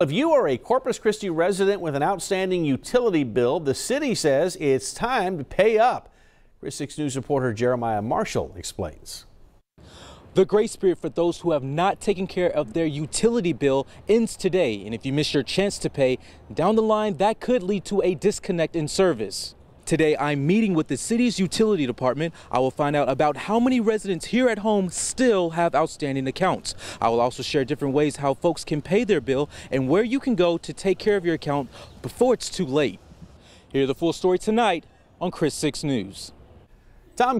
If you are a Corpus Christi resident with an outstanding utility bill, the city says it's time to pay up. KRIS 6 News reporter Jeremiah Marshall explains. The grace period for those who have not taken care of their utility bill ends today. And if you miss your chance to pay, down the line, that could lead to a disconnect in service. Today, I'm meeting with the city's utility department. I will find out about how many residents here at home still have outstanding accounts. I will also share different ways how folks can pay their bill and where you can go to take care of your account before it's too late. Hear the full story tonight on KRIS 6 News. Tom